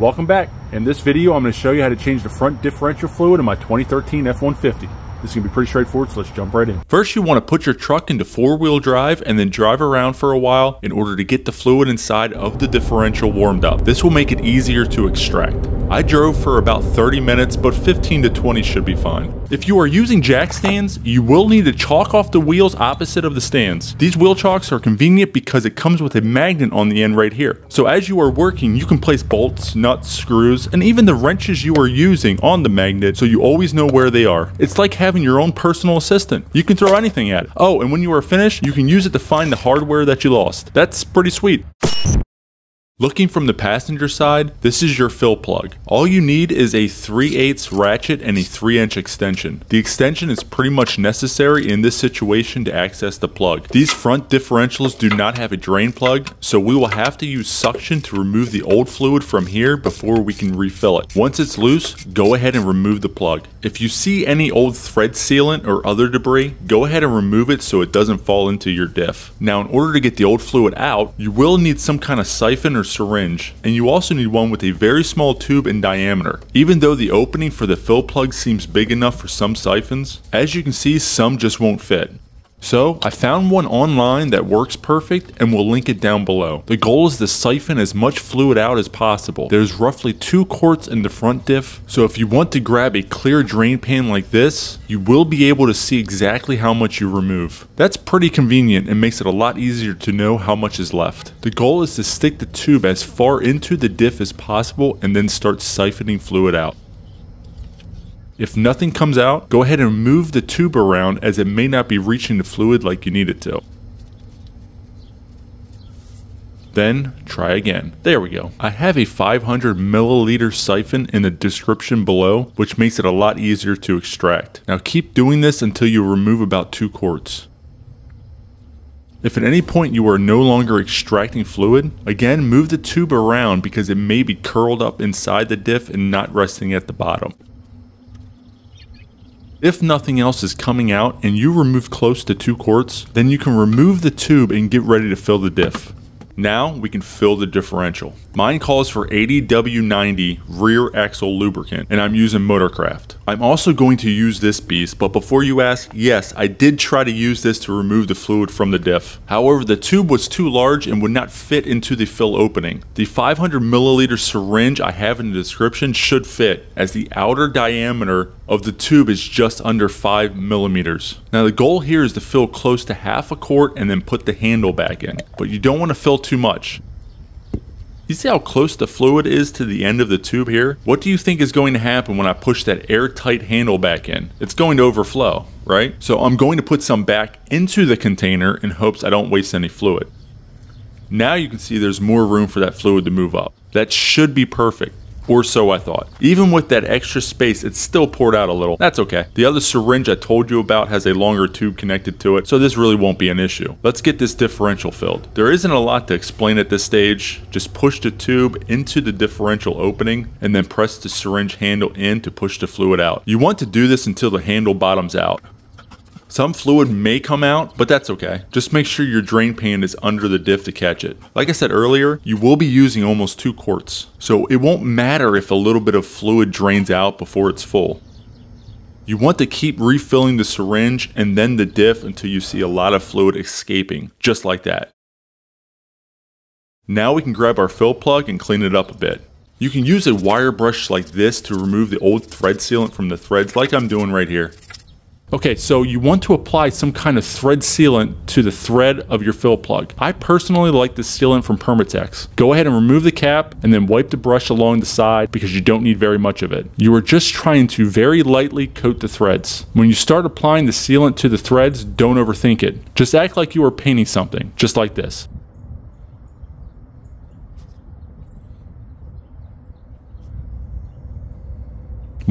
Welcome back. In this video, I'm going to show you how to change the front differential fluid in my 2013 F-150. This is going to be pretty straightforward, so let's jump right in. First, you want to put your truck into four-wheel drive and then drive around for a while in order to get the fluid inside of the differential warmed up. This will make it easier to extract. I drove for about 30 minutes, but 15 to 20 should be fine. If you are using jack stands, you will need to chock off the wheels opposite of the stands. These wheel chocks are convenient because it comes with a magnet on the end right here. So as you are working, you can place bolts, nuts, screws, and even the wrenches you are using on the magnet so you always know where they are. It's like having your own personal assistant. You can throw anything at it. Oh, and when you are finished, you can use it to find the hardware that you lost. That's pretty sweet. Looking from the passenger side, this is your fill plug. All you need is a 3 8 ratchet and a 3 inch extension. The extension is pretty much necessary in this situation to access the plug. These front differentials do not have a drain plug, so we will have to use suction to remove the old fluid from here before we can refill it. Once it's loose, go ahead and remove the plug. If you see any old thread sealant or other debris, go ahead and remove it so it doesn't fall into your diff. Now in order to get the old fluid out, you will need some kind of siphon or syringe, and you also need one with a very small tube in diameter. Even though the opening for the fill plug seems big enough for some siphons, as you can see some just won't fit. So I found one online that works perfect and we'll link it down below. The goal is to siphon as much fluid out as possible. There's roughly two quarts in the front diff, so if you want to grab a clear drain pan like this, you will be able to see exactly how much you remove. That's pretty convenient and makes it a lot easier to know how much is left. The goal is to stick the tube as far into the diff as possible and then start siphoning fluid out. If nothing comes out, go ahead and move the tube around as it may not be reaching the fluid like you need it to. Then try again. There we go. I have a 500 milliliter siphon in the description below, which makes it a lot easier to extract. Now keep doing this until you remove about 2 quarts. If at any point you are no longer extracting fluid, again move the tube around because it may be curled up inside the diff and not resting at the bottom. If nothing else is coming out and you remove close to 2 quarts, then you can remove the tube and get ready to fill the diff. Now we can fill the differential. Mine calls for 80W90 rear axle lubricant and I'm using Motorcraft. I'm also going to use this beast, but before you ask, yes, I did try to use this to remove the fluid from the diff. However, the tube was too large and would not fit into the fill opening. The 500 milliliter syringe I have in the description should fit as the outer diameter of the tube is just under 5 millimeters. Now the goal here is to fill close to half a quart and then put the handle back in, but you don't want to fill too much. You see how close the fluid is to the end of the tube here? What do you think is going to happen when I push that airtight handle back in? It's going to overflow, right? So I'm going to put some back into the container in hopes I don't waste any fluid. Now you can see there's more room for that fluid to move up. That should be perfect or so I thought. Even with that extra space, it still poured out a little. That's okay. The other syringe I told you about has a longer tube connected to it, so this really won't be an issue. Let's get this differential filled. There isn't a lot to explain at this stage. Just push the tube into the differential opening and then press the syringe handle in to push the fluid out. You want to do this until the handle bottoms out. Some fluid may come out, but that's okay. Just make sure your drain pan is under the diff to catch it. Like I said earlier, you will be using almost two quarts, so it won't matter if a little bit of fluid drains out before it's full. You want to keep refilling the syringe and then the diff until you see a lot of fluid escaping, just like that. Now we can grab our fill plug and clean it up a bit. You can use a wire brush like this to remove the old thread sealant from the threads like I'm doing right here. Okay, so you want to apply some kind of thread sealant to the thread of your fill plug. I personally like the sealant from Permatex. Go ahead and remove the cap and then wipe the brush along the side because you don't need very much of it. You are just trying to very lightly coat the threads. When you start applying the sealant to the threads, don't overthink it. Just act like you are painting something, just like this.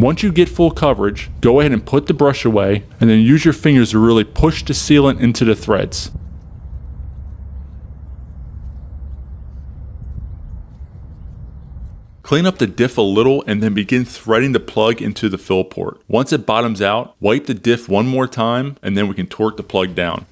Once you get full coverage, go ahead and put the brush away and then use your fingers to really push the sealant into the threads. Clean up the diff a little and then begin threading the plug into the fill port. Once it bottoms out, wipe the diff one more time and then we can torque the plug down.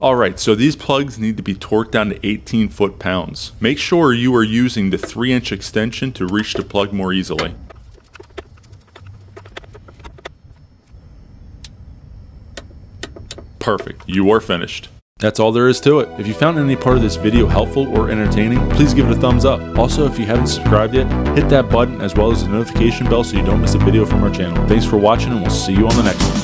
Alright, so these plugs need to be torqued down to 18 foot-pounds. Make sure you are using the 3 inch extension to reach the plug more easily. Perfect, you are finished. That's all there is to it. If you found any part of this video helpful or entertaining, please give it a thumbs up. Also, if you haven't subscribed yet, hit that button as well as the notification bell so you don't miss a video from our channel. Thanks for watching and we'll see you on the next one.